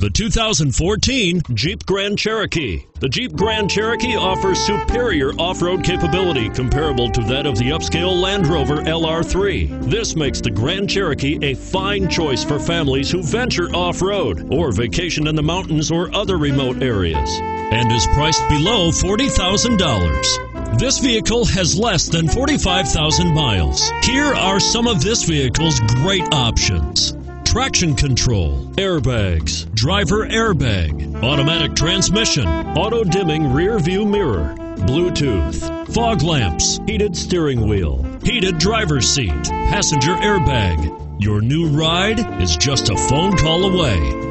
The 2014 Jeep Grand Cherokee. The Jeep Grand Cherokee offers superior off-road capability comparable to that of the upscale Land Rover LR3. This makes the Grand Cherokee a fine choice for families who venture off-road or vacation in the mountains or other remote areas and is priced below $40,000. This vehicle has less than 45,000 miles. Here are some of this vehicle's great options traction control, airbags, driver airbag, automatic transmission, auto dimming rear view mirror, Bluetooth, fog lamps, heated steering wheel, heated driver's seat, passenger airbag. Your new ride is just a phone call away.